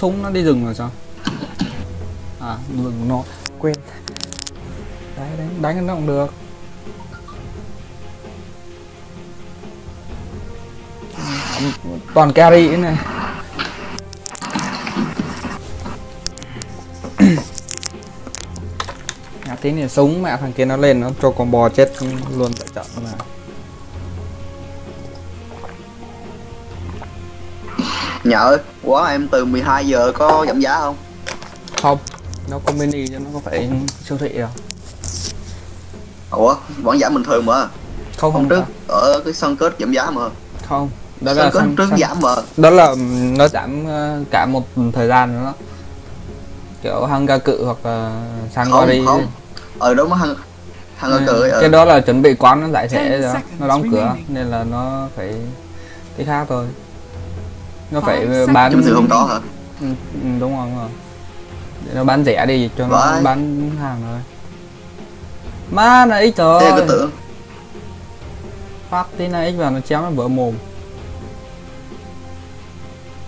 súng nó đi rừng rồi sao? À rừng nó. Quên. Đấy đánh đánh nó cũng được. Toàn carry thế này. Nhà tí này súng mẹ thằng kia nó lên, nó cho con bò chết luôn tại trận mà Ơi, quá em từ 12 giờ có giảm giá không? không nó có mini cho nó có phải siêu thị đâu Ủa, vẫn giảm bình thường mà. Không Hôm không trước ở cái sân kết giảm giá mà. Không đó Sân là kết sân- trước sân- giảm mà. Đó là ừm, nó giảm ờ, cả một thời gian nữa đó. Kiểu hăng ca cự hoặc là sang qua Không, đi không. Ờ đúng hăng Hăng ở cười cái đó là chuẩn bị quán nó giải thể rồi nó đóng cửa nên là nó phải cái khác thôi nó phải bán Bình thường không có hả? ừ, ừ, đúng rồi đúng rồi. Để nó bán rẻ đi cho nó Vãi. bán hàng thôi má này ít Thế rồi cứ tưởng phát tí này ít vào nó chém nó vỡ mồm.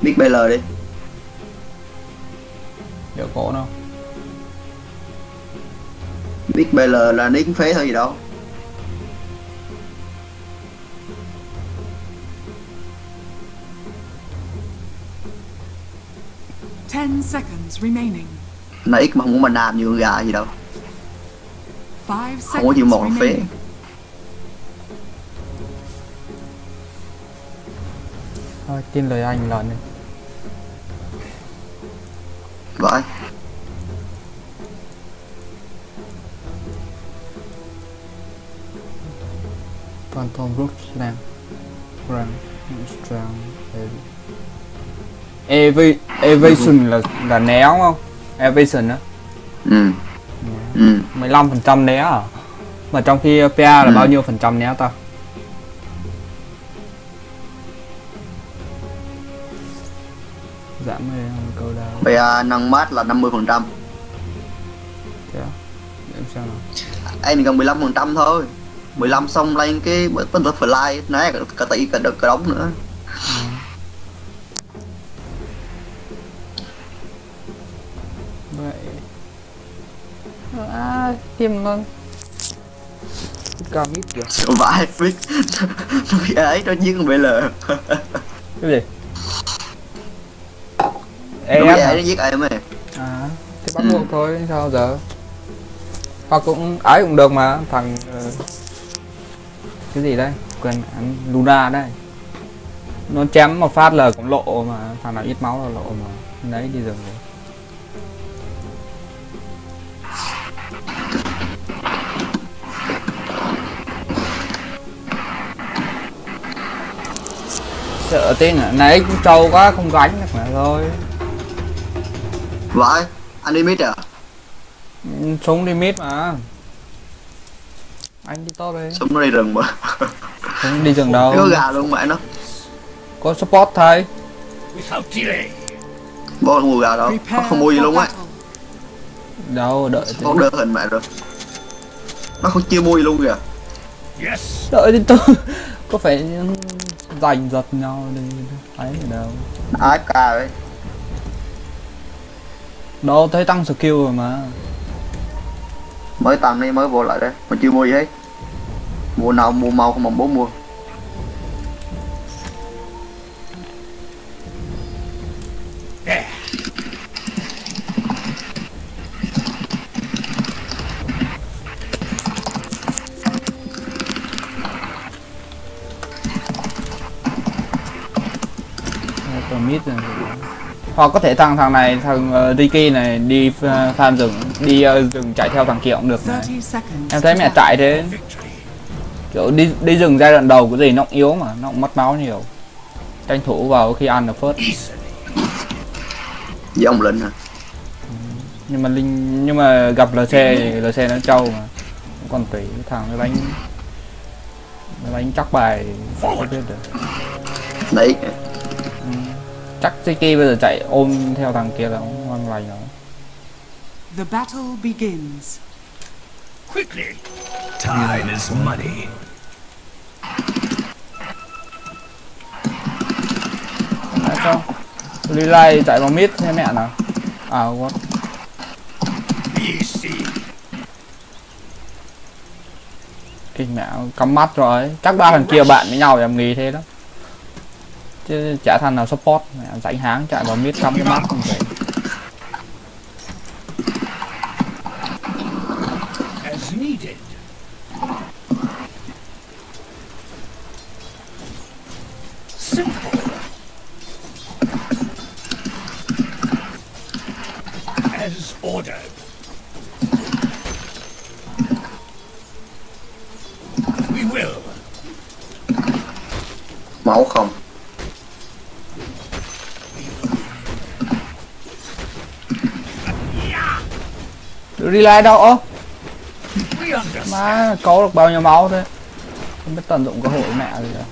Biết BL đi. Kiểu cổ đâu Biết BL là nick phế thôi gì đâu Ten seconds remaining. Nãy mà không muốn mình làm như con gà gì đâu. Five Không có chịu seconds một phế. thôi tin lời anh lần đi. Vậy Phantom Root Slam. Grand Strong Evi Evasion là là né đúng không? Evasion á? Ừ. Ừ. 15% né à? Mà trong khi PA là Ừ. bao nhiêu phần trăm né ta? Giảm đi câu đào. Giờ nâng mát là 50% Kìa Để xem nào. Em cần 15% thôi. 15 xong lên cái Bên fly Né cả, tỷ cả, cả đống nữa tim nó Cao ít kìa Sợ vãi biết Nó bị ấy nó giết con BL Cái gì? Ê, Nó ấy giết em ấy À, thì bắt Ừ. buộc thôi, sao giờ? Hoặc cũng ấy cũng được mà, thằng ờ, cái gì đây? Quên anh Luna đây. Nó chém một phát là cũng lộ mà, thằng nào ít máu là lộ mà. Đấy đi rừng rồi. Sợ tên à, nãy cũng trâu quá không gánh được mà thôi. Vãi Anh đi mid à Ừ, Súng đi mid mà. Anh đi to đây. Súng nó đi rừng mà Súng đi rừng đâu. Có gà luôn mẹ nó Có support thôi. Bố không mua gà đâu Nó không mua gì luôn á. Đâu, đợi tí. Có đơn hình mẹ rồi Nó không chưa mua gì luôn kìa Đợi đi tôi. Có phải giành giật nhau đi. Ấy ở đâu. AFK đấy Đâu thấy tăng skill rồi mà. Mới tăng đi mới vô lại đây Mà chưa mua gì hết Mua nào mua mau không mong bố mua Hoặc có thể thằng thằng này, thằng uh, Ricky này đi uh, farm rừng, đi uh, rừng chạy theo thằng kia cũng được này. 30 seconds. Em thấy mẹ chạy thế. Kiểu đi đi rừng giai đoạn đầu cái gì nó cũng yếu mà, nó cũng mất máu nhiều. Tranh thủ vào khi ăn được phớt. Với ông Linh hả Nhưng mà Linh nhưng mà gặp LC thì LC nó trâu mà Cũng còn tùy. Cái thằng nó đánh Nó đánh chắc bài không biết được. Đấy Chắc Tiki bây giờ chạy ôm theo thằng kia là ngon lành rồi The battle begins. Quickly. Time is money. Đã cho relay chạy vào mid thế mẹ nào à what kinh mẹ cắm mắt rồi chắc ba thằng kia bạn với nhau thì em nghĩ thế đó chứ chả thằng nào support rảnh háng chạy vào mid cắm cái mắt không vậy As needed. Simple. As ordered. We will. máu không relay đâu ơ má có được bao nhiêu máu thế không biết tận dụng cơ hội mẹ gì mate.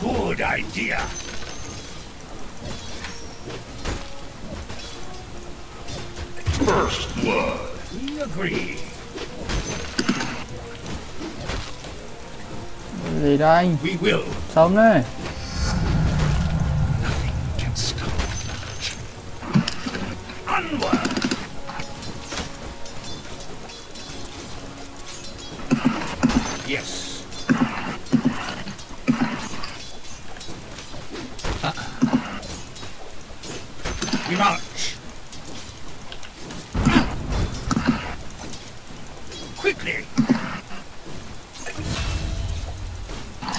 Good idea. First blood. We agree. gì đó anh sớm đấy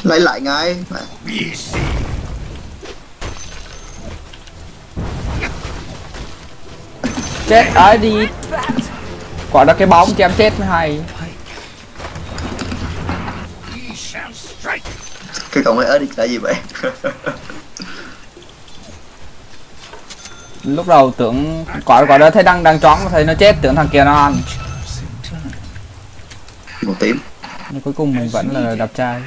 lấy lại ngay. Chết ấy đi? Quả đó cái bóng chém chết mới hay. Cái cổng ấy ở đi là gì vậy? Lúc đầu tưởng quả quả đó thấy đang đang choáng thấy nó chết tưởng thằng kia nó ăn. Một tím. Nhưng cuối cùng mình vẫn là đập trai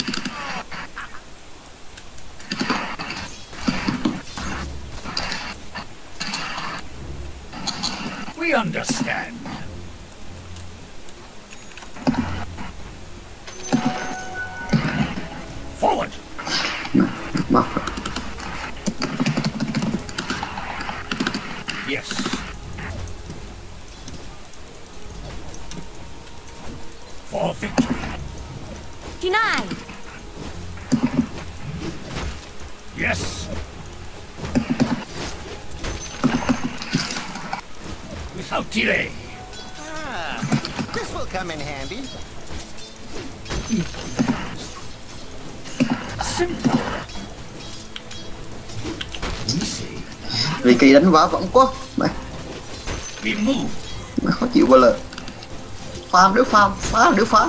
Denied. Yes. Without delay. This will come in handy. Simple. We see. vì kỳ đánh quá vẫn quá move. mẹ khó chịu quá lời farm đứa farm phá đứa phá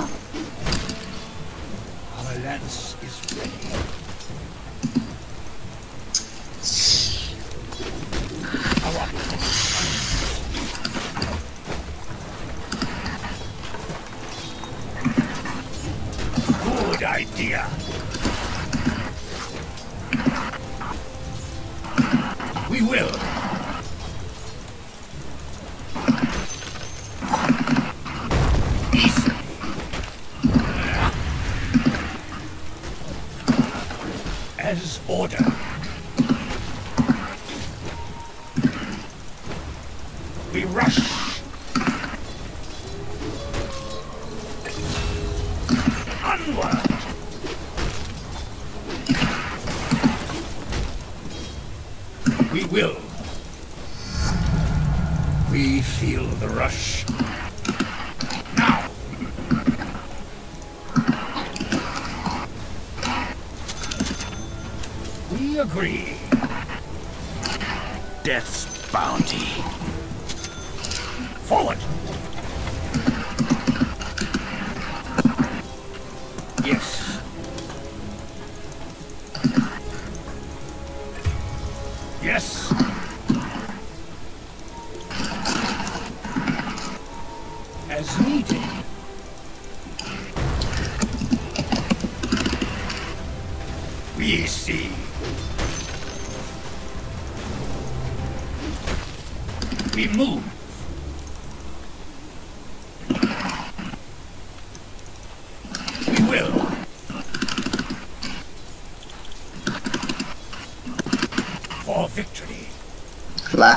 Yes.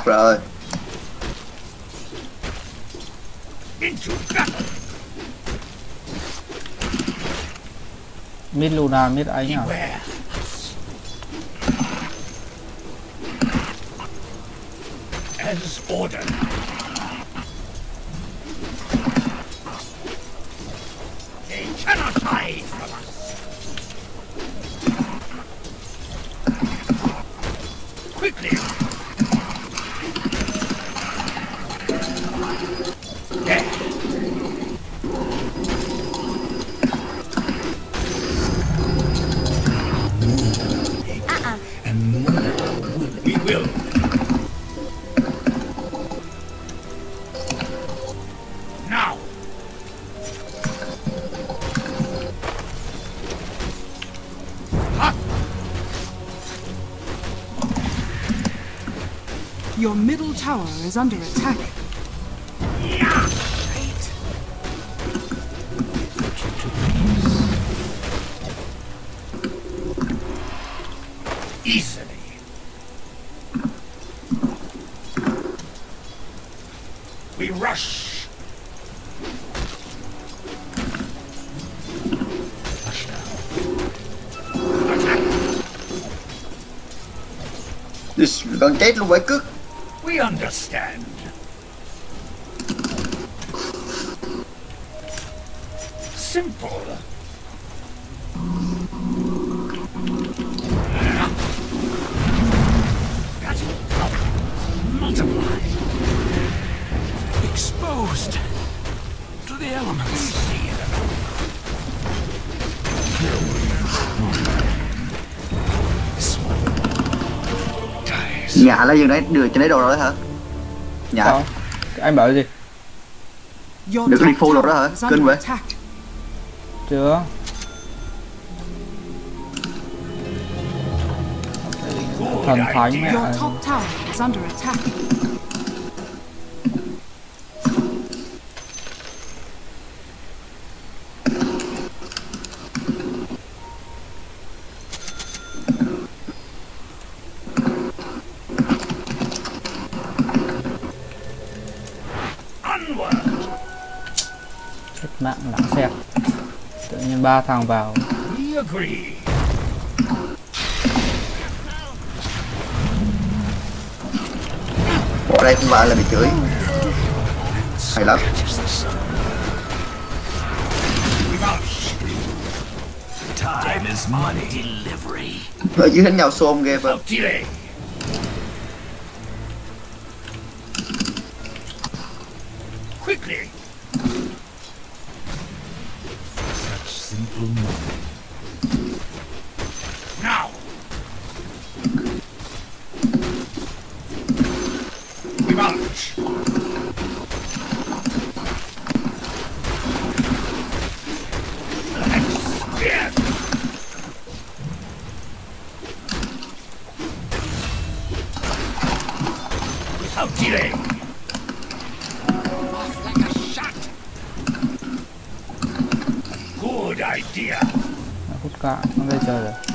Rồi Into battle. mid luna mid nhá Beware. As ordered. Tower is under attack. easily. We rush. Rush now. Attack. This, gần chết luôn vậy cước We understand. Simple. Multiply. Exposed to the elements. Nhà là dừng đấy đưa trên đấy đồ rồi hả? Nhà sao? Anh bảo gì? Được đi full rồi đó hả? Kinh vậy. chưa. Thần thánh mẹ ba thằng vào We agree. bỏ đây không phải là bị chửi hay lắm We march. Time is money. Delivery. ở dưới đánh nhau xôm ghê phải không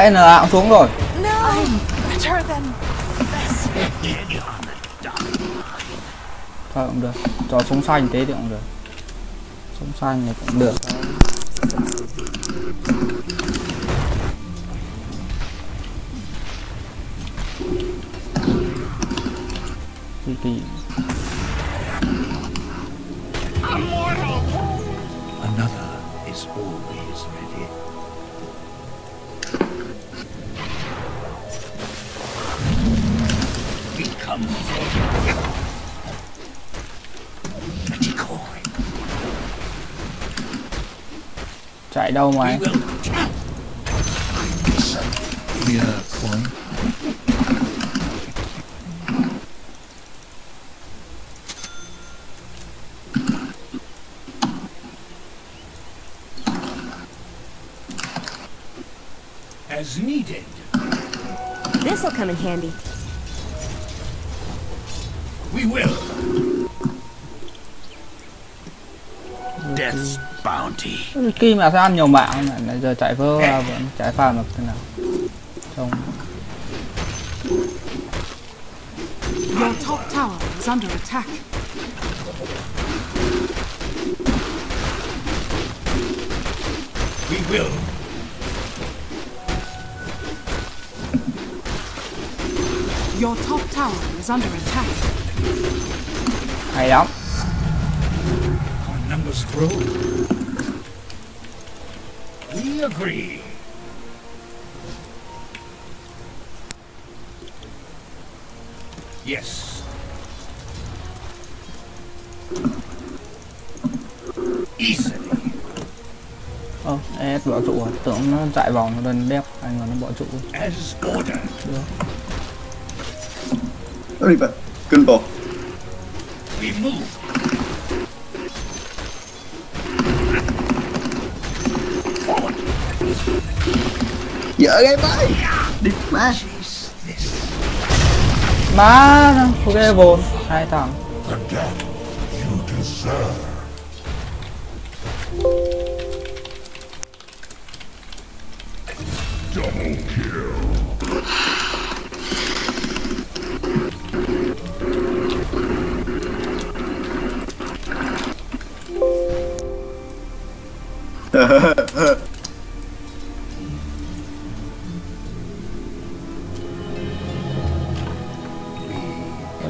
vãi là cũng xuống rồi. Thôi cũng được. Cho súng xanh thế thì cũng được. Súng xanh này cũng được chạy đâu We mày will. Clear point. As needed. This'll come in handy. We will. Kim mà sao ăn nhiều mạng này giờ chạy vơ ra vẫn chạy pha được thế nào trông Your top tower is under attack. We will. Your top tower is under attack. hay lắm Our numbers grow. We agree. Yes. Easily. ơ ES bỏ trụ à tưởng nó chạy vòng nó lên đép anh mà nó bỏ trụ As ordered. nó đi về kinh dở cái bay đi má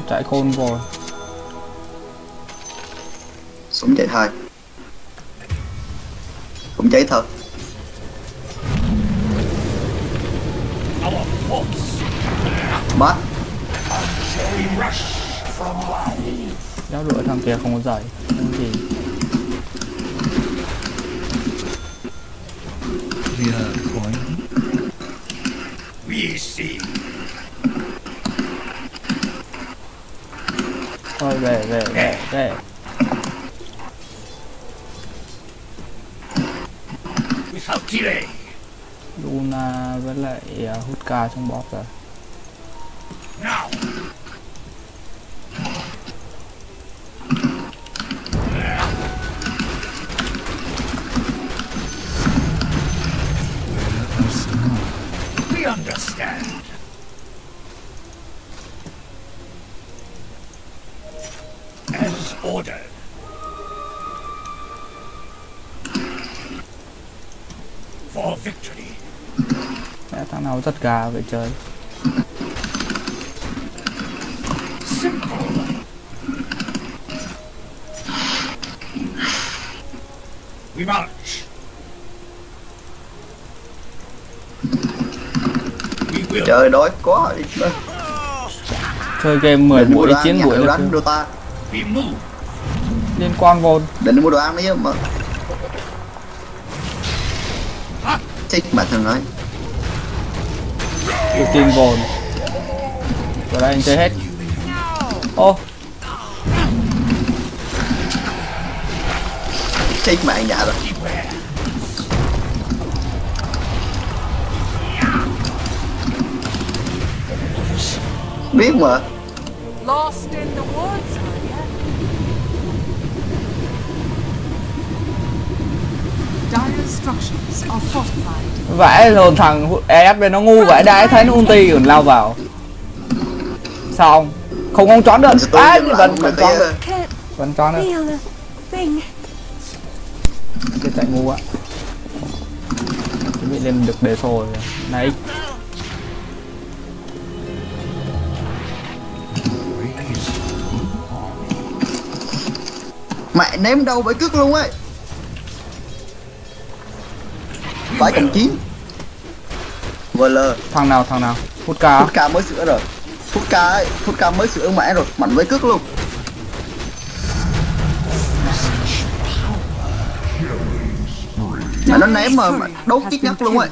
chạy khôn vồi súng chạy thai cũng cháy thật life. đéo đuổi thằng kia không có giày không gì Clear point. We see. Thôi về về về về. Luna với lại uh, Hutka trong bóp rồi Thằng nào rất gà vậy trời trời đói quá đi. Má. chơi game 10 định mua buổi đồ ăn 9 nha buổi là ta liên quan vồn định mua đồ ăn đấy mà chết bản thân nói tôi tin vồn vào đây anh chơi hết. Ô. Chết mạng dạ rồi. Biết mà vãi rồi thằng ES bên nó ngu vậy đã thấy nó ulti còn lao vào. Sao không? Không không chón được mà vẫn vẫn Can't vẫn chón được cái chạy ngu á chuẩn bị lên được đề sổ rồi. Này. Mẹ ném đâu phải cước luôn ấy phải cầm chín VL thằng nào thằng nào? Hút ca phút ca mới sửa rồi. Phút ca ấy phút ca mới sửa mẹ rồi mạnh với cước luôn. Mà nó ném mà, đốt chít nhắc luôn ấy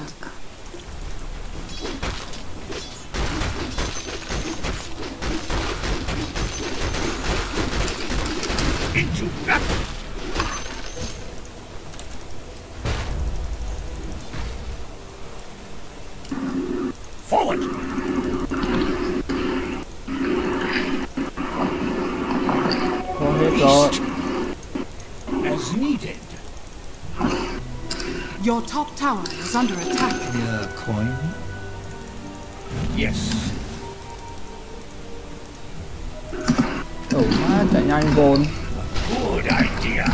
tower is under attack. Yes. Đủ má chạy nhanh vồn Good idea.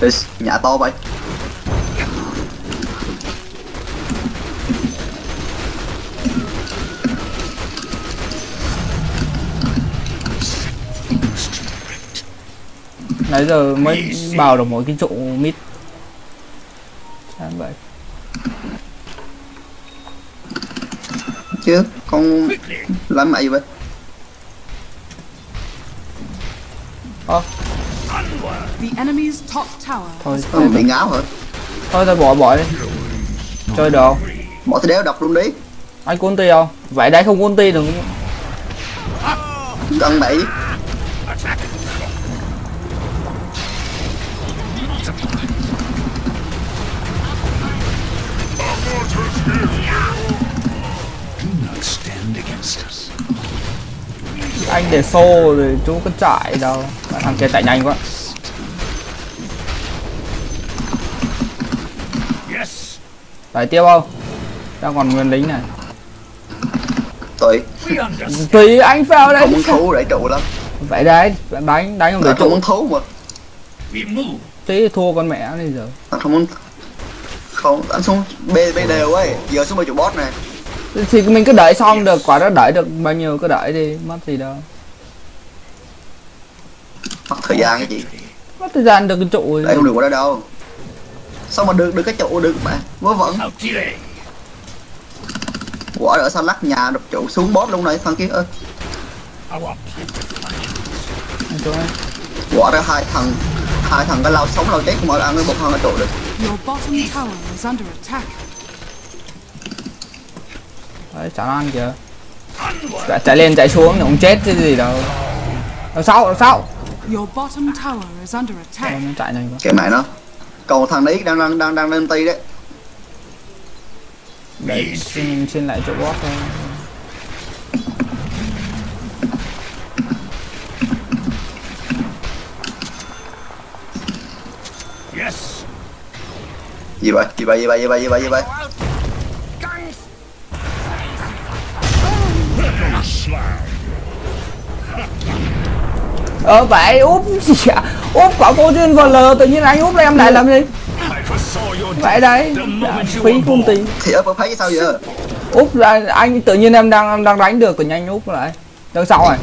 Ê, Nhà to vậy Nãy giờ mới bảo được mỗi cái trụ mít Sao vậy. Chứ con làm mày vậy? The enemy's top tower. Thôi Ờ, bị ngáo hả? Thôi thôi bỏ bỏ đi. Chơi được không? Bỏ thì đéo đập luôn đi. Anh có ulti không? Vậy đấy không có ulti đừng Gần bậy Anh để xô rồi chú có chạy đâu Thằng kia chạy nhanh quá. Đẩy tiếp không? Đang còn nguyên lính này understand. Tùy anh vào đây Không muốn thú để trụ lắm Vậy đấy Đánh đánh không để trụ muốn thú mà. Tí thua con mẹ này giờ Thằng không muốn Không, anh xuống B, B đều ấy Giờ xuống B trụ boss này Thì mình cứ đợi xong được Quả đó đợi được bao nhiêu cứ đợi đi Mất gì đâu. Mất thời gian cái gì? Mất thời gian được cái trụ Đây không được qua đó đâu. Sao mà được được cái trụ được mà Vớ vẩn. Quả ở sao lắc nhà đập trụ xuống boss luôn này thằng kia ơi. Quả ra hai thằng Hai thằng cái lao sống lao chết mà ăn cái một thằng cái trụ được Your bottom tower is under attack. Đấy chán ăn kìa. Chạy, chạy lên chạy xuống thì cũng chết chứ gì đâu. Đằng sau đằng sau Your bottom tower is under attack. Thôi, nó chạy nhanh quá. Kệ mẹ nó Còn thằng đấy đang đang đang đang lên ti đấy. Đấy xin, xin lại chỗ boss thôi. Yes. Gì vậy? Gì vậy gì vậy gì vậy gì vậy gì vậy Ờ vậy úp gì ạ? Úp quả cô duyên VL tự nhiên anh úp em lại làm gì? Vậy Dạ, Phí công ty Thì ớt thấy cái sao giờ Úp ra anh tự nhiên em đang em đang đánh được tự nhiên anh úp lại. Đằng sau rồi.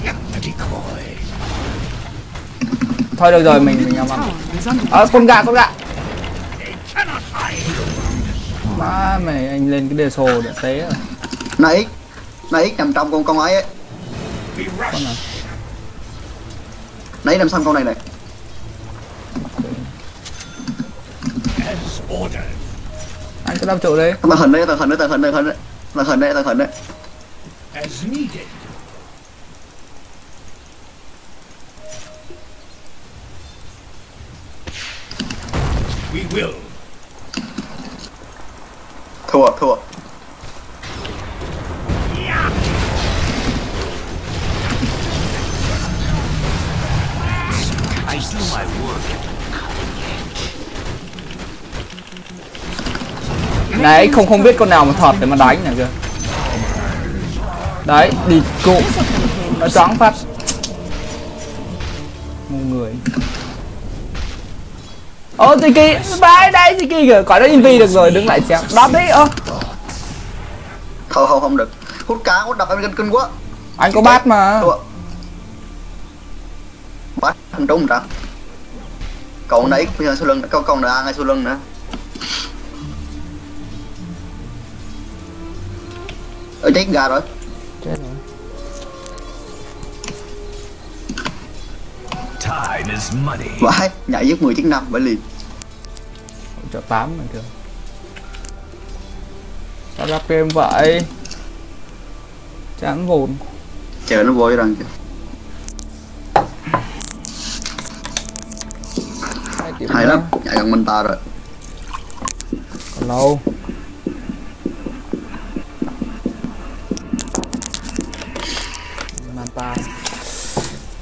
Thôi được rồi mình mình làm ăn. Ờ con gà con gà. Má mày anh lên cái đề sô để tế rồi Này Này nằm trong con con ấy Con rush. Nãy nằm xong con này này As ordered. Anh cứ đi Tàng hình đấy tàng hình đấy tàng hình đấy tàng hình đấy Tàng hình đấy tàng hình đấy As needed. We will. Thua thua I do my work. Đấy không không biết con nào mà thọt để mà đánh này kìa. Đấy đi cụ. Nó choáng phát. Ngu người. Ô Tiki Bye đây Tiki kìa. Quả đó invi được rồi đứng lại xem. Đáp đi ơ Thôi không không được. Hút cá hút đập em kinh kinh quá. Anh có bát mà. Bắt thằng trúng ra Cậu nãy bây giờ sau lưng Cậu còn nữa ngay sau lưng nữa. Ơ chết gà rồi. Chết rồi. Time is money. vãi nhảy giấc 10 chiếc năm bởi liền. Hỗ trợ 8 bình thường sao gặp game vậy? Chán vồn chờ nó vô cho rằng kìa Hai điểm hay lắm. Nhảy gần mình ta rồi. Còn lâu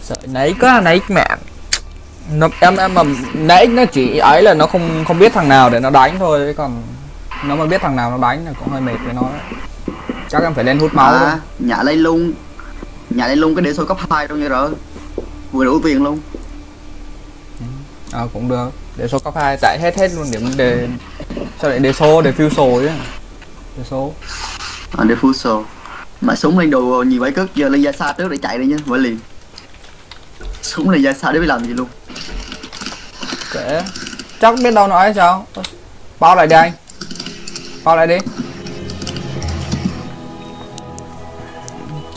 sợ nấy có nấy mẹ. Nó em em mà nãy nó chỉ ấy là nó không không biết thằng nào để nó đánh thôi chứ còn nó mà biết thằng nào nó đánh là cũng hơi mệt với nó đấy. Chắc em phải lên hút máu à, nhảy lên luôn nhảy lên luôn cái đĩa số cấp 2 đâu như rồi. Vừa đủ tiền luôn ờ cũng được. Để số cấp 2 chạy hết hết luôn điểm để sao lại để số để phiêu sổ chứ? Để số. À, để full show mà súng lên đồ nhiều bãi cất giờ lên ra xa trước để chạy đi nhá bởi liền. Súng lên ra xa để biết làm gì luôn. Kệ. Chắc biết đâu nói sao? Bao lại đi anh. Bao lại đi.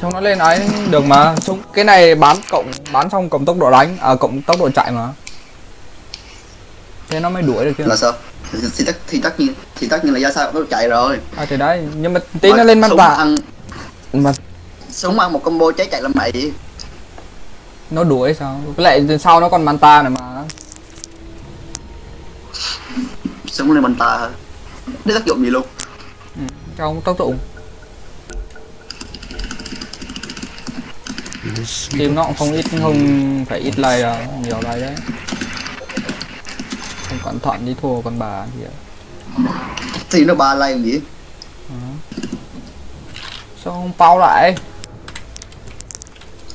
Xong nó lên ấy được mà. Xong cái này bán cộng bán xong cộng tốc độ đánh à cộng tốc độ chạy mà thế nó mới đuổi được chứ. Là sao? Thì, thì, tất thì tất nhiên thì tất nhiên là ra xa nó chạy rồi. À thì đấy nhưng mà tí nó lên tạ ăn mà súng ăn một combo cháy chạy làm mày. Nó đuổi sao? Cái lại sau nó còn manta này mà. Súng lên mình ta hả? Để tác dụng gì luôn? Trong độ In a sleep team nó cũng không ít không phải ít lay đâu nhiều lay đấy cẩn thận đi thua con bà gì thì nó ba lay gì? Sao không bao lại?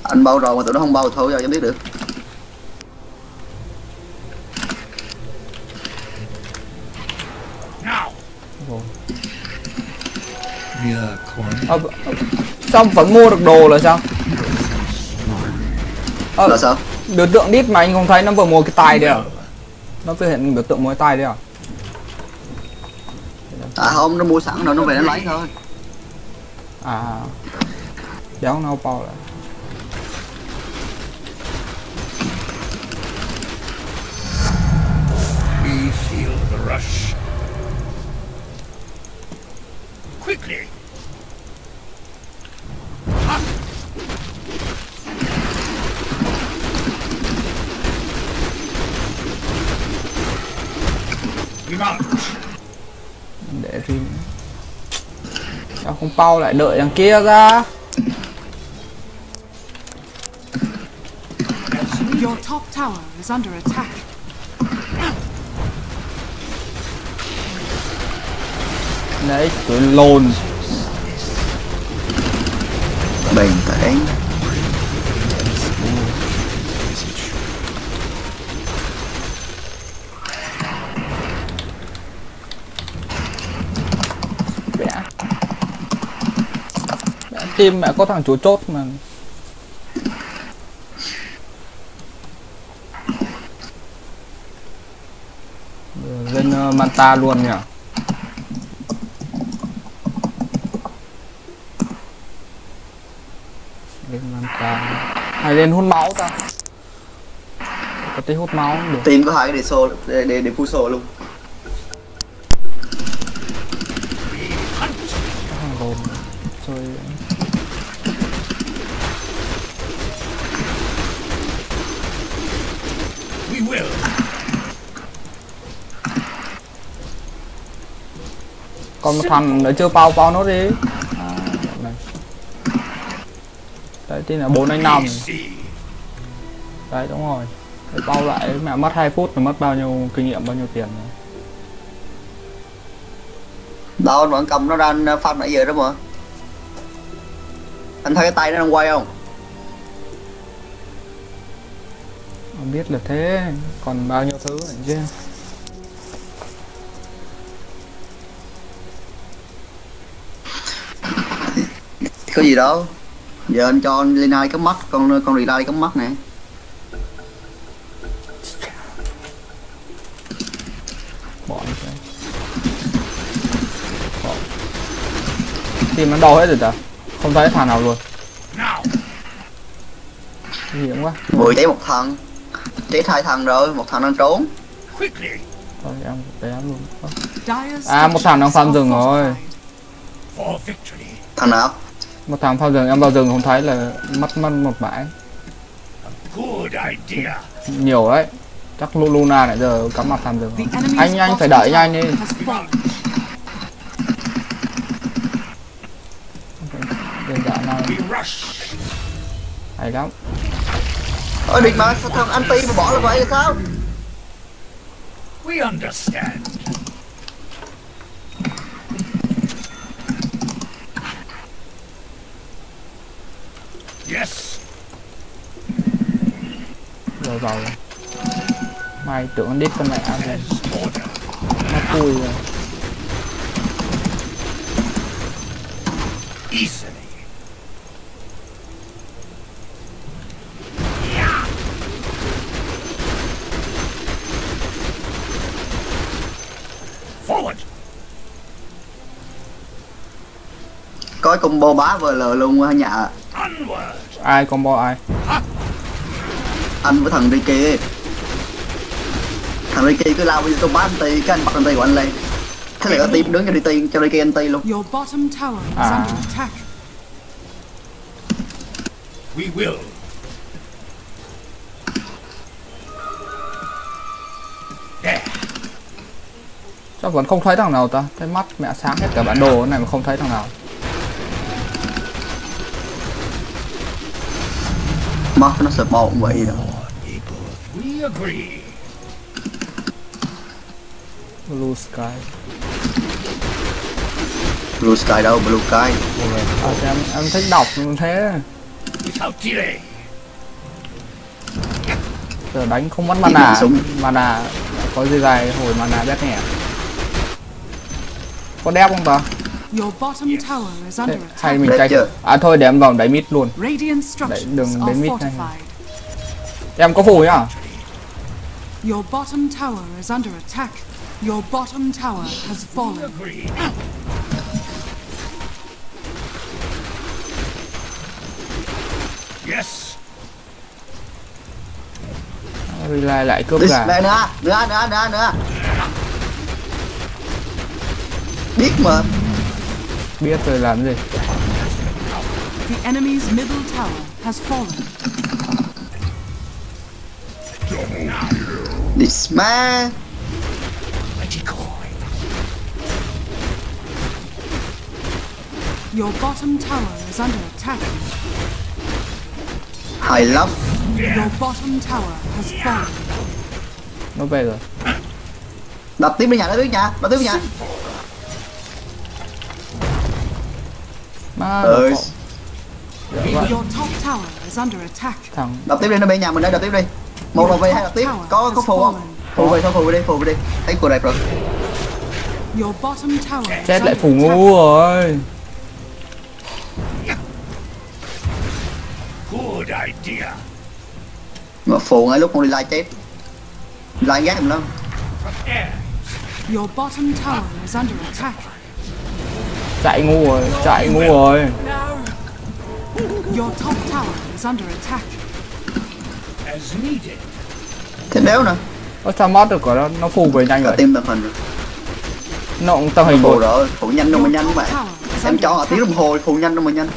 Anh bao rồi mà tụi nó không bao thôi giờ cho biết được. Now, near corn. à, sao vẫn mua được đồ là sao? Ờ, là sao? biểu tượng đít mà anh không thấy nó vừa mua cái đấy à nó vừa hiện biểu tượng cái tay đấy à à không nó mua sẵn rồi nó về nó lấy thôi à đéo nó bao lại we feel the rush. Quickly. Không bao lại đợi đằng kia ra. Your top tower is under attack. đấy tôi lồn bình tĩnh team mẹ có thằng chú chốt mà. Lên uh, manta luôn nhỉ? Lên manta. Hay lên hút máu ta. Có tí hút máu được. Team có hai cái để xô để để, để full luôn. Còn một thằng nữa chưa bao bao nó đi. À, đấy tên là bốn anh see. đấy đúng rồi. Đấy, bao lại mẹ mất 2 phút mà mất bao nhiêu kinh nghiệm bao nhiêu tiền này. đâu anh vẫn cầm nó ra anh farm nãy giờ đó mà. Anh thấy cái tay nó đang quay không? Không biết là thế còn bao nhiêu thứ nữa chứ có gì đâu. Giờ anh cho Lena đi cắm mắt con con Rita đi cắm mắt nè. Bỏ đi cái bỏ tìm nó đâu hết rồi ta không thấy thằng nào luôn. Hiểm quá. Vừa cháy một thằng. Chết hai thằng rồi một thằng đang trốn. Thôi em để em luôn. À, một thằng đang farm rừng rồi. thằng nào một thằng phao rừng em vào rừng không thấy là mất mất một bãi. Nhiều đấy. Chắc Lu- Luna nãy giờ cắm mặt tham rừng. Anh anh phải đợi nhanh đi. Đơn giản là hay lắm. Ôi địch mà sao thằng anti mà bỏ là vậy là sao? We understand. Yes. rồi vào rồi mai tưởng đít con mẹ ăn rồi nó cùi rồi Easily. Có combo bá vờ lờ luôn á nhà. Ai combo ai anh với thằng Ricky thằng Ricky cứ lao bây giờ tôi bá anti cái anh bắt anti của anh lên thế là có team đứng cho Ricky cho Ricky anti luôn Your bottom tower is Ah. under attack. We will. There. chắc vẫn không thấy thằng nào ta thấy mắt mẹ sáng hết cả bản đồ này mà không thấy thằng nào mắt nó bò cũng vậy rồi blue sky. Blue Sky đâu? Blue Sky. À, em em thích đọc thế. Giờ đánh không mất Chỉ mana mana có gì dài hồi mana bét nhẹ có đép không ta Your bottom tower is Thế, under hay attack. mình tranh chưa? à thôi để em vào đáy mid luôn Radiant structures đừng đến mid này. fortified. em có phù nhá Your bottom tower is under attack. Your bottom tower has fallen. Yes. relay lại cướp gà mẹ nữa nữa nữa nữa nữa biết mà biết rồi làm gì The enemy's middle tower has fallen. This man. Your bottom tower is under attack. hay lắm Your bottom tower has fallen. nó về rồi đập tiếp đi nhà đập tiếp nhà đập tiếp nhà attack. thằng đập tiếp đi nó bên nhà mình đây đập tiếp đi. Một đập về hai đập tiếp. Có có phù không? phù về thôi phù về đi phù về đi. Thấy cô đẹp rồi. Your bottom tower is chết lại attack. ngu rồi. Good idea. mà phù ngay lúc con đi lai chết lai gác mình lắm. Your bottom tower is under attack. Chạy ngu rồi chạy ngu rồi. Your top tower is under attack. As needed. thế nếu nè. Ơ sao mod được của nó nó phù về nhanh vậy? tim tầm hình rồi nó cũng tao hình phù rồi rồi phù nhanh đâu mà nhanh vậy. Em cho ở tiếng đồng hồ phù nhanh đâu mà nhanh.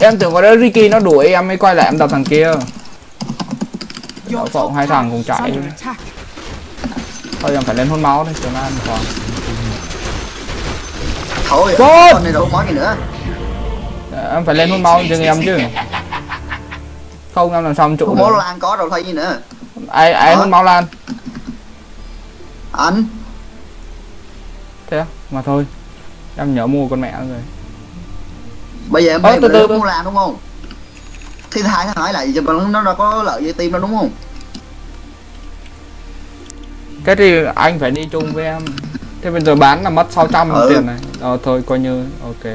Em tưởng có đó Ricky nó đuổi em mới quay lại em đập thằng kia. Top phộng hai thằng cùng chạy. thôi em phải lên hôn máu đấy cho nó ăn còn thôi Tốt. con này đâu có gì nữa. Em phải lên hôn máu chừng em chứ. Không em làm em trụ được? có lan có đâu thay gì nữa. Ai ai Hả? hôn máu lan anh? Thế mà thôi em nhớ mua con mẹ rồi. Bây giờ em Ờ, em từ từ, không từ. muốn làm đúng không? Thì thằng hỏi lại cho nó nó đâu có lợi với team đâu đúng không? Cái thì anh phải đi chung với em thế bây giờ bán là mất 600 Ừ. tiền này. Ờ thôi coi như ok.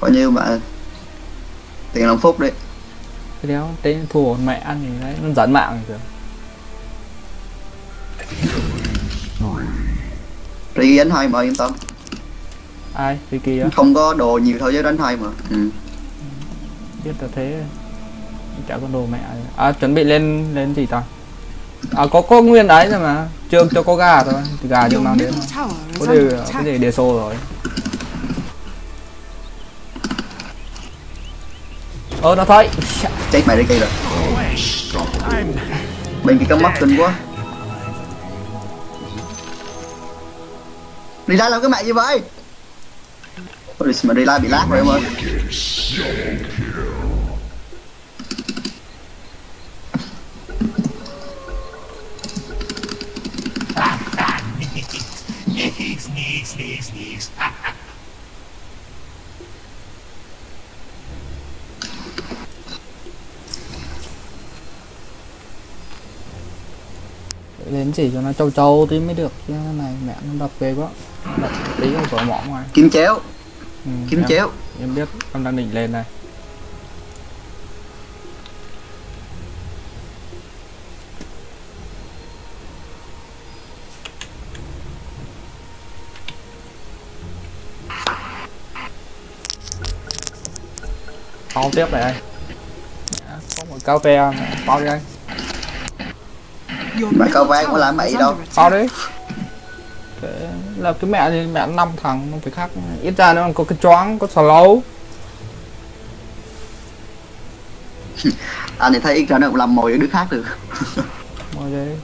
Coi như mà tiền làm phúc đi. Cái đéo tính thua mẹ ăn thì đấy nó dẫn mạng rồi Ricky đánh hai mà yên tâm. Ai? Ricky á? Không có đồ nhiều thôi chứ đánh hai mà. Ừ. biết là thế. Chả có đồ mẹ. Gì. à chuẩn bị lên lên gì ta à có có nguyên đấy rồi mà. Chưa cho có gà thôi. Thì gà chưa mang đến. có cái attack. gì đề xô rồi. Ơ nó thấy chết mày đi cây rồi bên kia cắm mắt kinh quá. Đi ra làm cái mẹ gì vậy? Ôi, mà đi ra bị lát rồi em ơi Sneaks, sneaks, sneaks, sneaks. lên chỉ cho nó trâu trâu tí mới được chứ này mẹ nó đập ghê quá. Đập tí có mỏng ngoài. Kiếm chéo. Ừ, kiếm em, chéo. em biết em đang định lên này Bao tiếp này Dạ, có một cao ve bao đi Your Mà cao có tower làm is đâu. bao đi. Là cái mẹ thì mẹ năm thằng nó phải khác ít ra nó còn có cái choáng có xà lâu anh thì thấy ít ra nó cũng làm mồi ở đứa khác được. Ngồi đây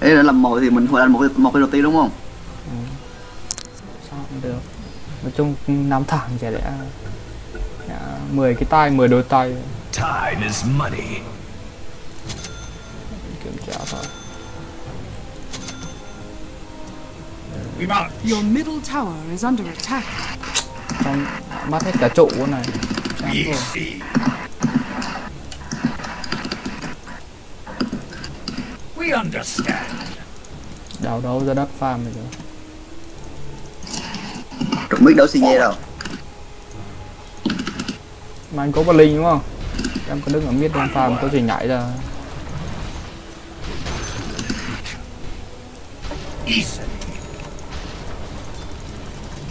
Thế là làm mồi thì mình phải làm một cái, một cái đầu tiên đúng không? Sao cũng được. Nói chung năm thằng chả lẽ 10 cái tay 10 đôi tay Time is money. kiểm tra thôi. Your middle tower is under attack. trong bắt hết cả trụ con này Chán We rồi. We understand. đào đâu ra đất farm rồi Trụng biết đâu xin nghe đâu mà anh có bà linh, đúng không? Em có đứng ở mid em farm có gì nhảy ra.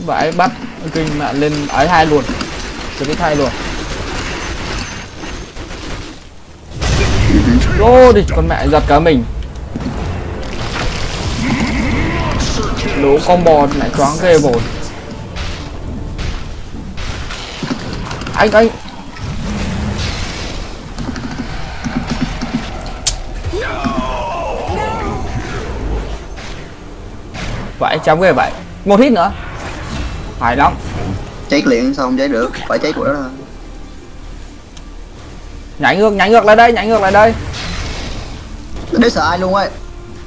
Vãi vậy bắt kinh mẹ lên ấy hai luôn. Cho biết hai luôn. Rô đi, con mẹ giật cả mình. Lũ combo lại choáng ghê bồn anh anh. Vậy chấm ghê vậy một hit nữa. Phải lắm. Cháy liền sao không cháy được phải cháy của đó. Thôi nhảy ngược nhảy ngược lại đây nhảy ngược lại đây. Đấy sợ ai luôn ấy.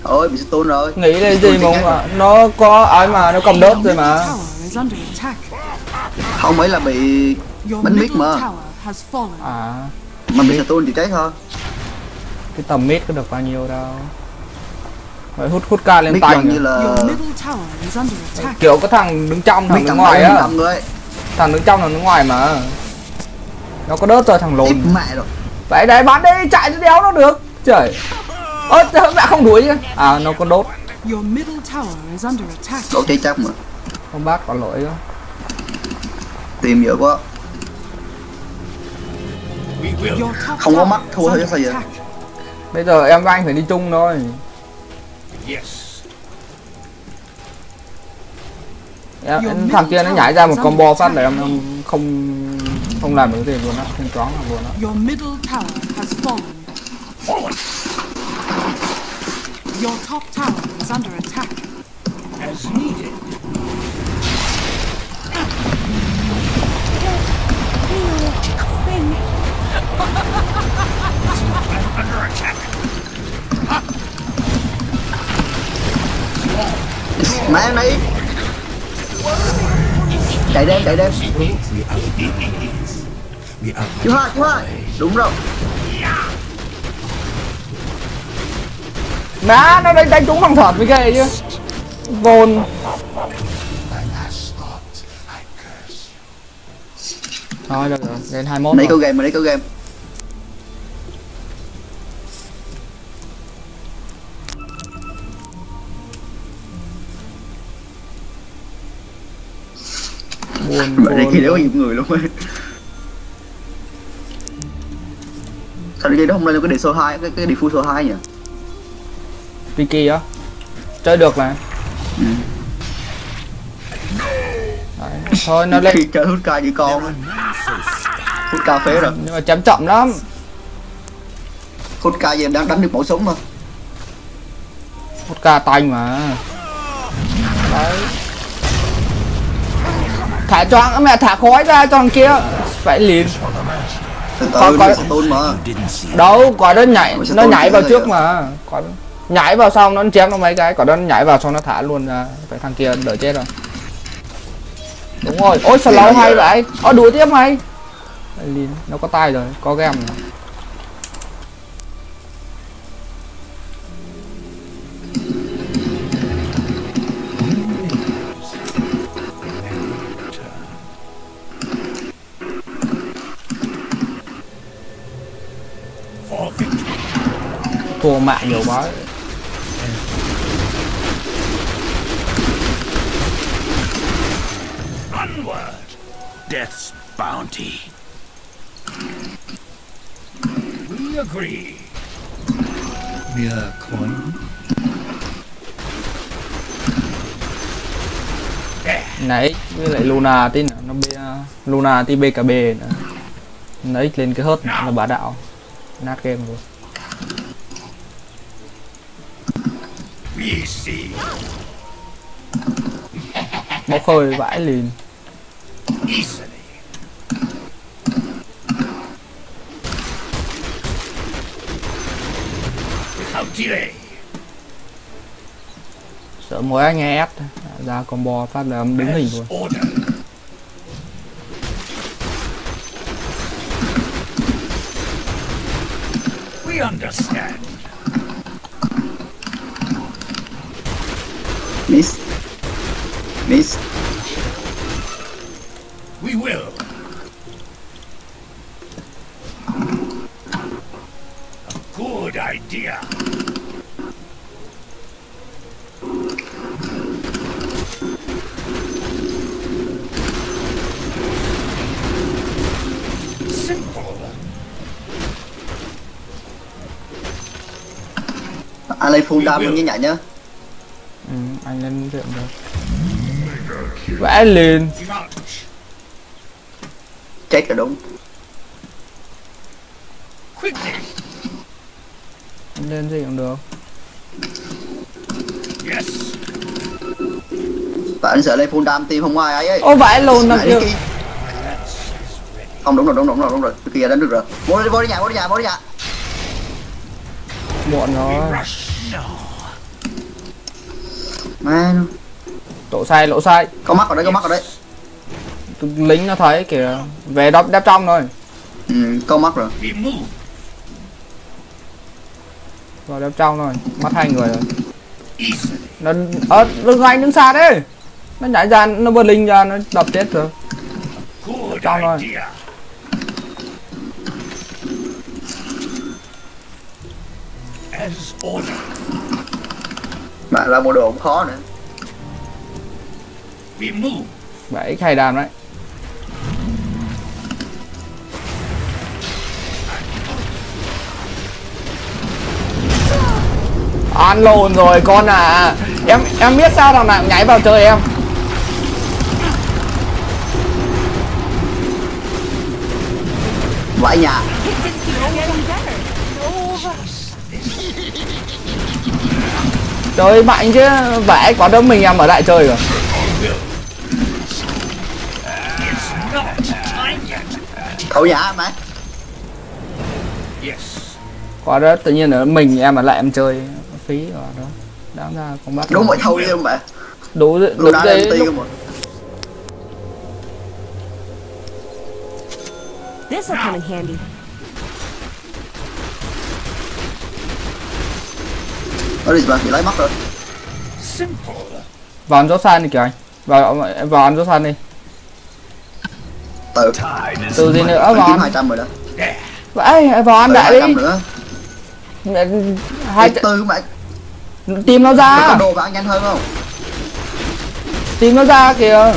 Ôi bị stun rồi. Nghĩ đây gì mà nó có ấy mà nó cầm Your rồi mà. Không phải là bị Bánh mít mà. À. Mà bị stun thì cháy thôi. Cái tầm mid có được bao nhiêu đâu phải hút hút ca lên Biết tay như là kiểu có thằng đứng trong thằng đứng ngoài á. thằng đứng trong thằng đứng ngoài mà. Nó có đớt rồi thằng lồn mẹ rồi. Vậy đấy bắn đi chạy cho đéo nó được. Trời. Ơ trời, mẹ không đuổi chứ. À nó có đốt. Đổ cháy chắc mà. Không bác có lỗi đó Tìm dữ quá. Không có mắt thua thôi chứ sao giờ? attack. bây giờ em với anh phải đi chung thôi Yes. em, Your em- thằng kia nó nhảy ra một combo phát là em, không không làm được gì luôn á không choáng làm luôn á Your middle tower has fallen. Your top tower is under attack. As needed. Under attack. Em đi Chạy đêm chạy đêm. Chú hai chú hai Đúng rồi. Má nó đánh đánh trúng thằng thật mới ghê chứ. Vồn thôi được rồi. Lên 21 Nãy rồi. câu game mà nãy câu game buồn Vậy đây kia đéo nhiều người luôn. Ấy sao cái đó không lên cái default hai cái cái default số hai nhỉ? Vicky á. Chơi được này Ừ. Đấy. thôi nó lên. Khi chơi hút ca như con. Hút ca phế rồi. Nhưng mà chém chậm lắm. Hút ca giờ đang đánh được mẫu súng mà. Hút ca tanh mà. Đấy thả choáng mẹ thả khói ra cho thằng kia. Phải liền. Từ Có- từ có- nó tôn mà. Đâu quả đó nhảy nó nhảy vào trước mà. Đó- nhảy vào xong nó chém nó mấy cái quả đó nó nhảy vào xong nó thả luôn ra. Phải thằng kia đỡ chết rồi. Đúng rồi. Ôi sao lâu hay vậy? Ó đuổi tiếp mày liền. Nó có tay rồi có game rồi thua mạng nhiều quá Onward. Death's bounty. We agree. Uh, coin. nãy với lại Luna tí nữa nó bị Luna tí BKB nữa nãy lên cái hớt là bá đạo nát game luôn bốc khơi vãi liền. Sợ mỗi anh nghe ép ra combo phát là đứng hình luôn. We understand. Miss miss We will. A good idea. Simple. anh lấy full đam như nhảy nhá lên chuyện được. Liền Launch. chết là đúng. Lên gì cũng được. Yes. và anh sợ lấy full đam team không ai ấy ấy. Ô vãi lồn nó kia kia. không đúng rồi đúng rồi đúng rồi đúng rồi. Cái kia đánh được rồi. Vô đi vô đi nhà vô đi nhà vô đi nhà. Muộn rồi Nó- lộ sai lộ sai. Có mắt ở đây có mắt ở đây. Lính nó thấy kìa về đắp đắp trong rồi ừ, có mắt rồi. Vào đắp trong rồi mắt hai người rồi. Nó ơ đừng anh đứng xa đấy. Nó nhảy ra nó bơ linh ra nó đập chết rồi. Down rồi. As ordered. Mà là bộ đồ cũng khó nữa. Vậy hay đàm đấy. Ăn lồn rồi con à em em biết sao thằng nào nhảy vào chơi em? Vãi nhà chơi mạnh chứ. Vãi quá đâu mình em ở lại chơi rồi. Nhà má? Yes. quá đó tự nhiên là mình em ở lại em chơi. Phí rồi đó. Đáng ra không bắt đúng vậy thâu đi không mẹ đủ đúng đó đấy lúc This'll come in handy. Nó đi bà bị lấy mắt rồi. Simple. vào ăn gió san đi kìa anh. Vào vào ăn gió san đi. Từ. Từ gì nữa vào ăn. 200 rồi đó. Vậy vào ăn đại đi. 200 nữa hai tư mẹ tìm nó có ra đồ bạn nhanh hơn không? Tìm nó ra kìa.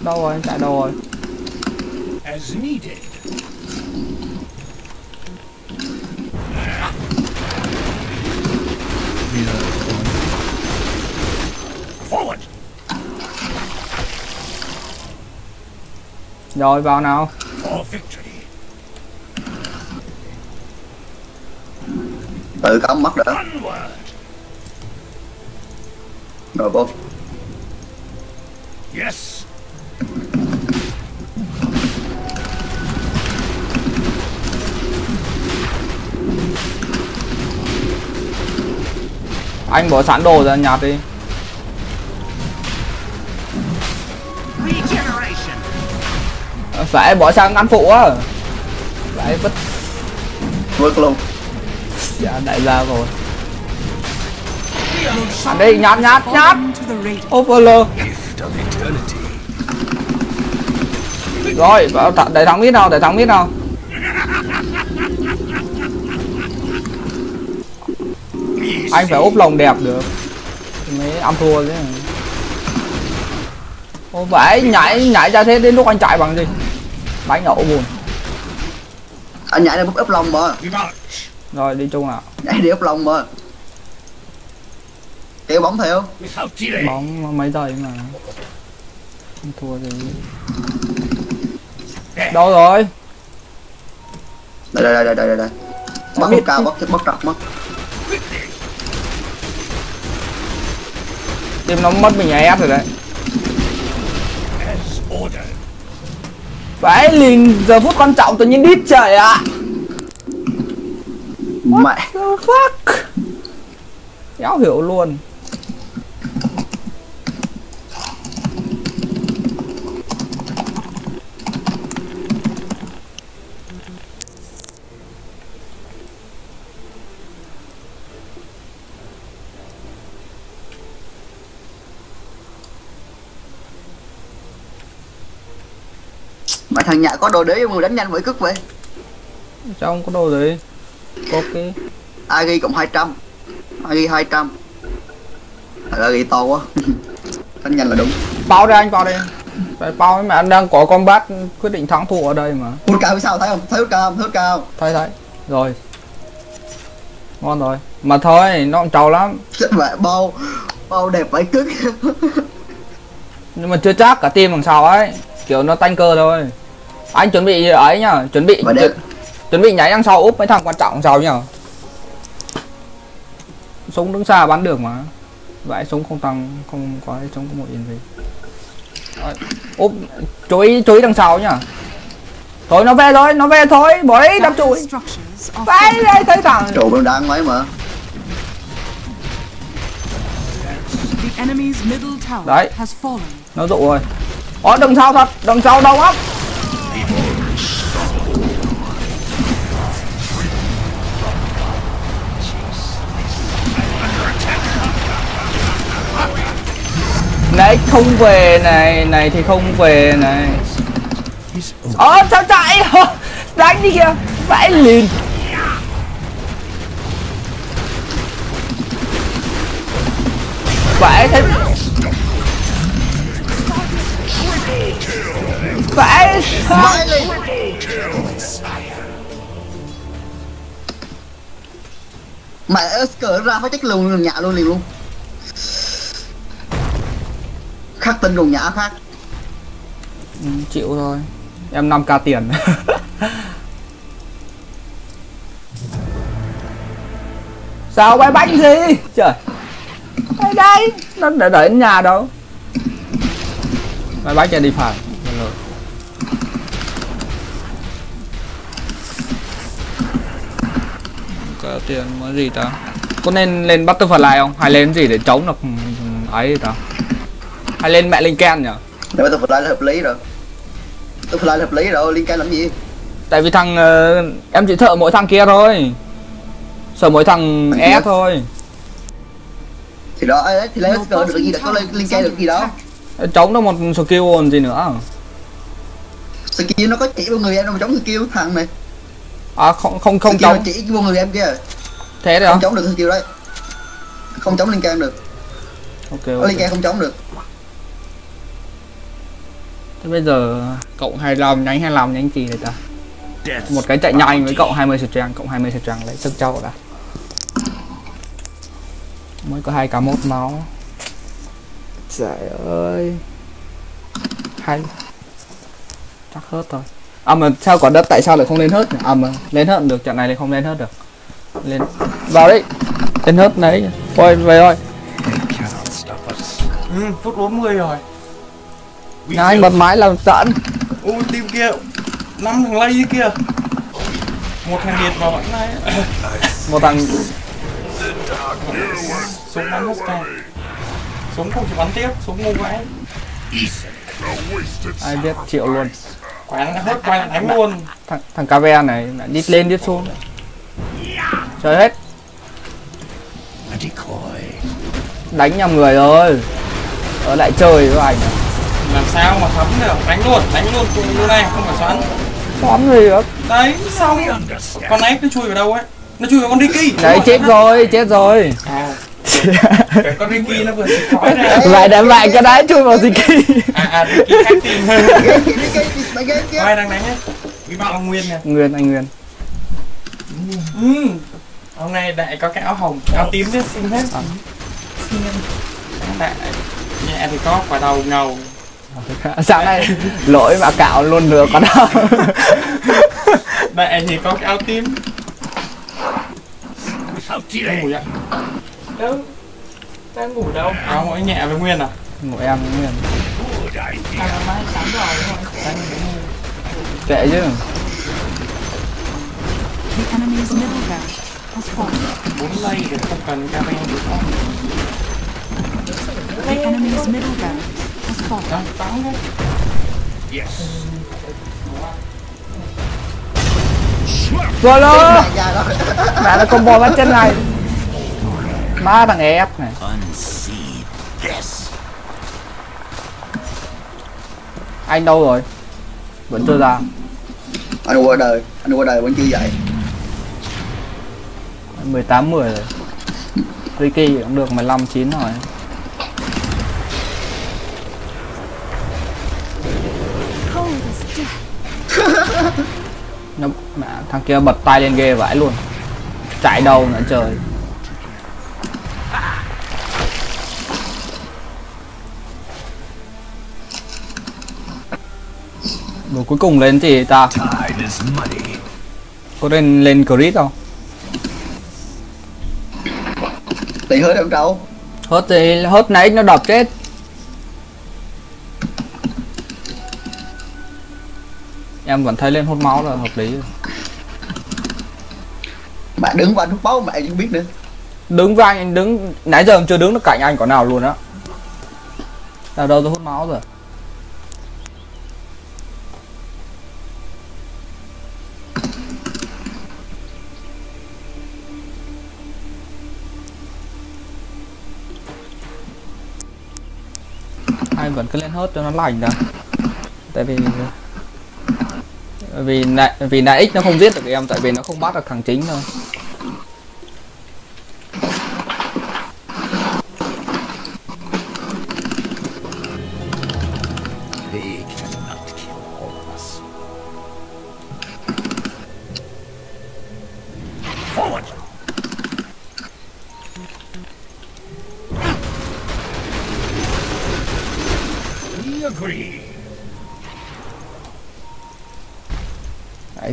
Đâu rồi chạy đâu rồi. As needed. We are coin. Forward. rồi vào nào tự cắm mắt đỡ Onward. rồi vô Yes. Anh bỏ sẵn đồ ra nhặt đi. Phải bỏ sang ăn phụ á. Phải vứt. Vượt luôn. Dạ đại gia rồi. Ăn đi nhát nhát nhát. overload Gift of eternity. rồi vào để thắng biết nào để thắng biết nào anh phải úp lồng đẹp được. Thì mới ăn thua chứ. Ô vậy nhảy nhảy ra thế đến lúc anh chạy bằng gì? Đánh ẩu buồn. Anh nhảy lên úp lông mà rồi đi chung nào nhảy đi úp lông mà kéo bóng theo bóng mấy giây mà. Không thua gì. Đâu rồi? Đây đây đây đây đây đây. Không cao bắt bắt trật mất tim nó mất mình ép rồi đấy. Phải liền giờ phút quan trọng tự nhiên đít trời ạ. Mẹ. the fuck? Kéo hiểu luôn mẹ thằng nhạ có đồ đế mà đánh nhanh vậy cức vậy. Trong có đồ gì Có cái Agi cộng 200 Agi 200 Thật ra Agi to quá. Đánh nhanh là đúng. Bao đi anh bao đi Phải bao mà anh đang có combat quyết định thắng thua ở đây mà. Hút cao sao thấy không? Thấy hút cao không? Thấy hút cao không? Thấy thấy. Rồi. Ngon rồi. Mà thôi nó cũng trâu lắm. Chết mẹ bao Bao đẹp vậy cức Nhưng mà chưa chắc cả team đằng sau ấy. Kiểu nó tanh cơ thôi Anh chuẩn bị ấy nhá Chuẩn bị đẹp chuẩn, bị nhảy đằng sau úp mấy thằng quan trọng sau nhá. Súng đứng xa bắn được mà. Vậy súng không tăng Không có cái súng có một yên gì Úp Chú ý, chú ý đằng sau nhá. Thôi nó về rồi Nó về thôi Bỏ đi đập Vậy falling. đây thấy thằng. Trụ bên đang mấy mà. Đấy. Nó dụ rồi. Ó đằng sau thật Đằng sau đông lắm này không về này Này thì không về này. Ơ oh, Ơ sao chạy? Đánh đi kìa Vãi lìn Vãi thế. Vãi Vãi Mẹ Esker ra phải chết luôn nhạ luôn liền luôn. Khắc tinh cùng nhã khác. Ừ, chịu thôi. Em 5k tiền. Sao bay bánh gì? Trời. Đây đây. Nó để đợi đến nhà đâu. Bay bánh cho đi phải tiền có gì ta? Có nên lên butterfly không? Hay lên gì để chống được ấy ta? Hay lên mẹ linh ken nhỉ? Tôi phải là hợp lý rồi. Tôi phải là hợp lý rồi, liên can làm gì? Tại vì thằng ờ, em chỉ sợ mỗi thằng kia thôi. Sợ mỗi thằng E thôi. Thì đó, ấy, thì lấy được gì đã có liên is can được gì đó. attack. Chống được một skill còn gì nữa. Skill nó có chỉ vô người em đâu mà chống skill thằng này À không không không chống chỉ vô người em kia Thế được Không không? chống được skill đấy Không chống liên can được Ok Có ok liên can không chống được Thế bây giờ cộng 25 nhánh 25 nhánh gì này ta? Một cái chạy nhanh với cộng 20 strength, cộng 20 strength lấy sức trâu đã. Mới có hai cá mốt máu. Trời ơi. Hay. Chắc hết rồi. À mà sao quả đất tại sao lại không lên hết nhỉ? À mà lên hết được, trận này thì không lên hết được. Lên vào đi. Lên hết đấy. Ôi về us. Ừ, phút 40 rồi. Will bật máy làm sẵn. Ui, team kia, năm thằng lay kia. Một thằng điệt vào bạn này. Một thằng Súng bắn hết cả. Súng không chỉ bắn tiếp, súng ngu vãi. ai biết chịu luôn. Quả nó hết quay đánh luôn. Thằng thằng Cave này lại đít lên đít xuống. Chơi hết. Đánh nhầm người rồi ở lại chơi với anh Làm sao mà thấm được, đánh luôn, đánh luôn, luôn này, không phải xoắn. xoắn gì nữa Đấy, xong. Con này nó chui vào đâu ấy? Nó chui vào con Ricky. đấy chết rồi chết rồi À, cái con Ricky nó vừa xịt khói ra. lại để lại cái đá chui vào gì kia À, à, Ricky khác team. Ai đang đánh ấy? Bạo ông Nguyên nè. nguyên anh nguyên Ừ. Hôm nay đại có cái áo hồng, áo tím biết xinh hết. Xinh. Đại nhẹ thì có quả đầu ngầu. sáng nay lỗi mà cạo luôn được con đó Đại thì có cái áo tím. without Đang delay. Đâu? Đang ngủ đâu? Áo mỗi nhẹ với Nguyên à? ngủ em nguyên Good idea. kệ chứ The enemy's middle barracks has fallen. Bốn lay thì không cần ca ben được không? The enemy's middle has fallen. Đấy. Yes. rồi luôn mày già rồi mẹ nó combo bắt chân này má thằng ép này. Anh đâu rồi? Vẫn chưa ra. Anh qua đời anh qua đời vẫn chưa dậy. 18 10 rồi. Ricky cũng được 15 9 rồi. Nó thằng kia bật tay lên ghê vãi luôn. Chạy đâu nữa trời Rồi cuối cùng lên thì ta có lên lên crit không? Thì hết em đâu hớt thì hớt nãy nó đập chết. Em vẫn thấy lên hút máu là hợp lý rồi. bạn đứng và thuốc máu mẹ chưa biết nữa. Đứng với anh anh đứng nãy giờ em chưa đứng được cạnh anh có nào luôn á. Nào đâu tôi hút máu rồi hay vẫn cứ lên hết cho nó lành ra tại vì vì nãy vì nãy x nó không giết được em, tại vì nó không bắt được thằng chính thôi.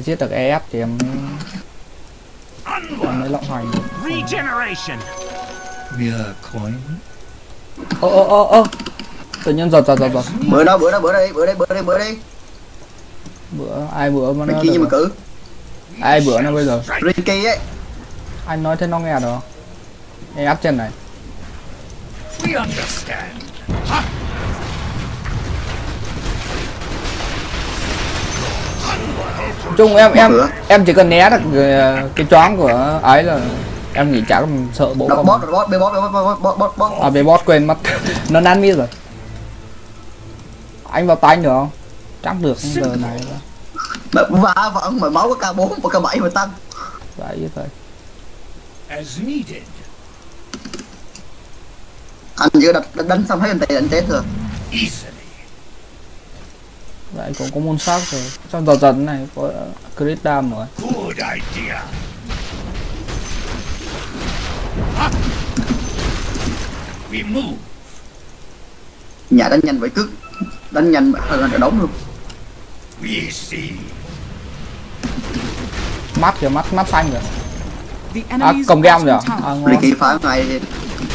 Giết được EF thì em em mới lộng hành được. Regeneration. Ô ô ô ô Tự nhiên giật giật giật giật. Bữa đó bữa đó bữa đây bữa đây bữa đây bữa đây. Bữa ai bữa mà nó Ricky nhưng mà được cử. Ai bữa nó bây giờ? Ricky ấy. Anh nói thế nó nghe được không? EF trên này. We understand. Chung em em em chỉ cần né được cái, cái choáng của ấy là em nghĩ chả cần sợ bộ đọc không. bot bot bê bot bê bot bot bot bot À về boss quên mất. Nó nán mít rồi. Anh vào tay được không? Chắc được giờ này mà vả vẫn mà máu có k4 và k7 mà tăng. Vậy thôi. As needed. anh vừa đặt đánh xong thấy anh tệ anh chết rồi Vậy cũng có môn sắc rồi Trong giật giật này có uh, crit dam rồi nhà đánh nhanh vậy cước đánh nhanh hơn là đóng luôn. Mắt kìa mắt mắt xanh rồi The À cầm game rồi à? à ngon. kỳ phá ngày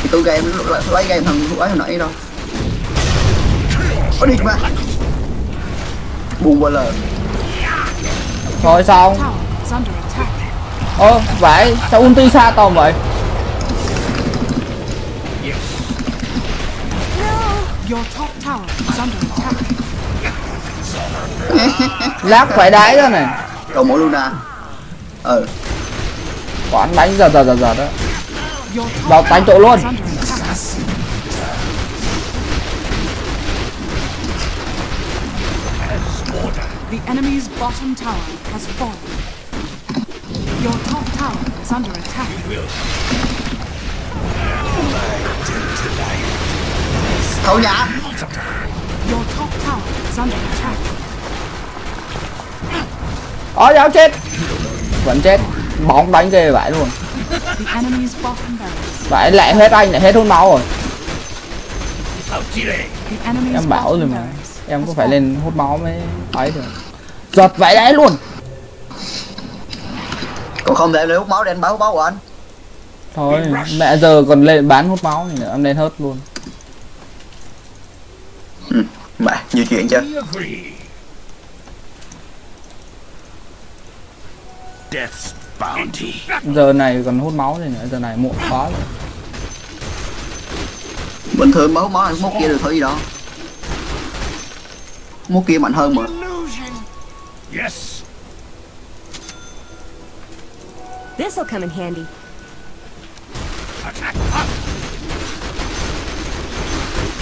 thì tôi game lấy, game thằng ấy hồi nãy đâu có đi mà buồn qua lời. Thôi xong. Ơ vậy sao ulti xa tầm vậy? Your top tower is under attack. Lát phải đáy ra này cầu mỗi Luna. Ờ. Quán đánh giật giật giật giật đó. Vào đánh chỗ luôn bottom tower has fallen. Your top tower is under attack. thâu nhà Your top tower is under attack. Ó giáo chết Vẫn chết Bóng đánh ghê vậy luôn The enemy's bottom barracks. Vậy lại hết anh lại hết hút máu rồi Em bảo rồi mà Em có phải lên hút máu mới ấy được Giật vậy đấy luôn. Còn không thể lấy hút máu để anh báo hút máu của anh? Thôi mẹ giờ còn lên bán hút máu này nữa Em lên hết luôn. Mẹ nhiều chuyện chưa. Giờ này còn hút máu này nữa Giờ này muộn quá rồi. Bình thường hút máu anh mốt kia được thôi gì đó. Mốt kia mạnh hơn mà. Yes. This'll come in handy.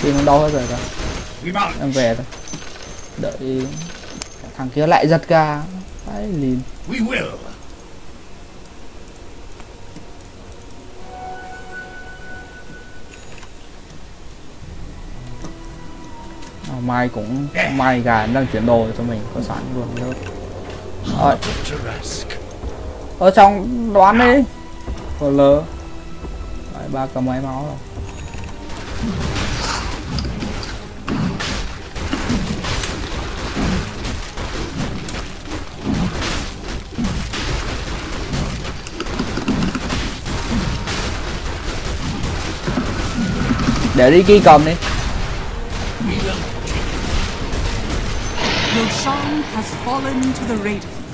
Thì nó đau hết rồi rồi. Em về thôi Đợi Thằng kia lại giật ga Đấy lìn We will. Mai cũng Mai gà đang chuyển đồ cho mình Có sẵn luôn nữa Rồi. Ở trong đoán đi. Còn lơ Đấy, ba cầm máy máu rồi. Để đi kia cầm đi.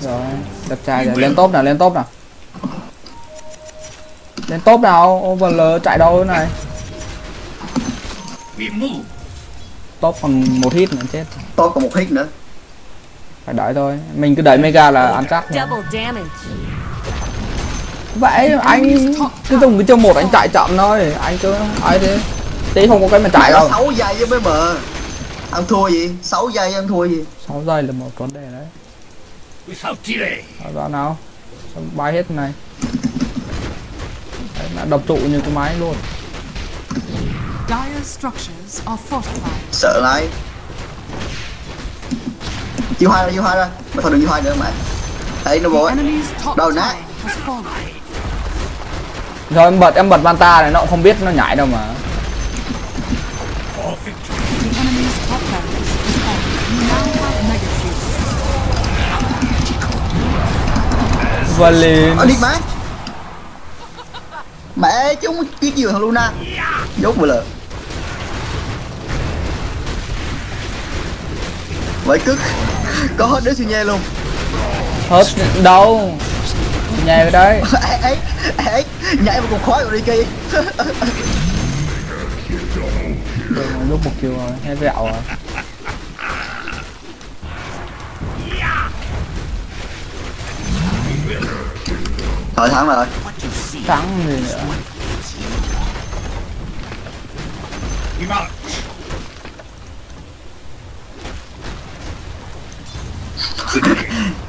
Rồi đẹp trai rồi. lên top nào lên top nào. Lên top nào OVL chạy đâu thế này? Top còn một hit nữa chết. Tốt còn một hit nữa. Phải đợi thôi. Mình cứ đợi mega là ăn chắc vậy anh cứ dùng cái chiêu một anh chạy chậm thôi. Anh cứ ấy thế? Tí không có cái mà chạy đâu. 6 giây với mấy mờ Ăn thua gì? 6 giây ăn thua gì? 6 giây là một vấn đề đấy Without delay. Rồi vào nào Xong bay hết này đấy, đã đập trụ như cái máy luôn Dire structures are fortified. Sợ lại Chiêu hai ra, chiêu hai ra Mà thôi đừng chiêu hai nữa mẹ Thấy nó top Đâu fallen. rồi em bật em bật Manta này nó cũng không biết nó nhảy đâu mà Liền Ờ đi má. Mẹ chúng cái chiều thằng Luna? Dốt vừa lờ. Vậy cức Có hết đứa siêu nhê luôn. Hết đâu? Nhảy vào đấy ấy ấy ấy nhảy vào cục khói của Ricky Được rồi, lúc một chiều rồi hết vẹo rồi Thôi thắng rồi trắng gì nữa? We mount.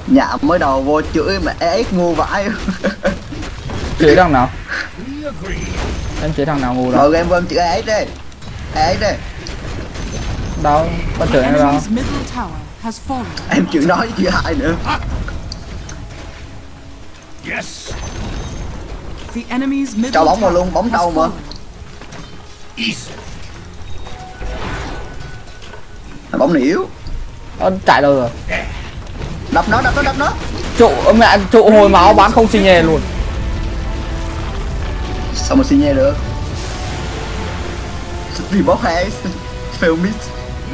Nhà mới đầu vô chửi mẹ ấy ngu vãi. Chửi thằng nào? Em chửi thằng nào ngu đâu Rồi game vâng chửi ấy đi. Ấy đi. Đâu? Có chửi em đâu? Em chịu nói với chị hai nữa. Yes. Cho bóng vào luôn, bóng đâu mà. bóng này yếu. Ờ, chạy đâu rồi? Đập nó đập nó đập nó. Trụ ơ mẹ trụ hồi máu bán không xi nhê luôn. Sao mà xin nghe được? Vì bóp hai fail miss.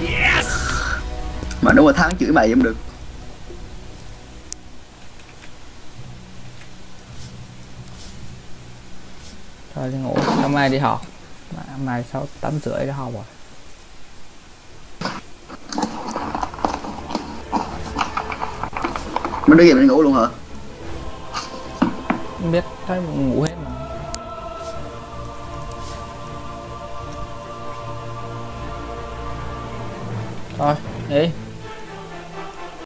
Yes. mà nếu mà thắng chửi mày em được thôi đi ngủ. Sáng mai đi học. Mà mai sáu tám rưỡi đi học rồi. Mình đưa game đi ngủ luôn hả? Không biết thấy ngủ hết mà. Thôi đi